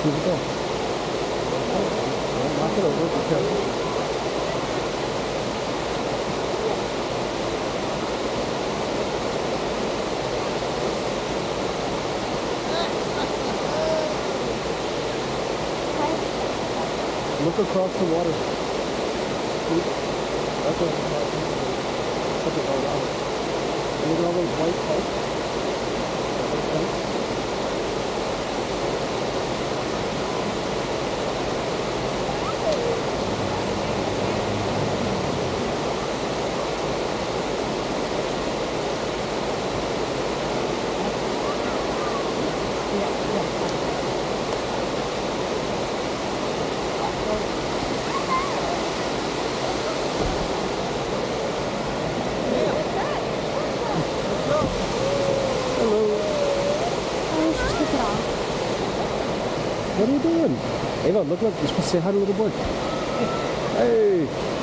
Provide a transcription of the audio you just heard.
이거. 마트로 오고 Look across the water. See? That's what such a hard out. And look at all those white pipes. What are you doing? Ava, look like you're supposed to say hi to little boy. Hey.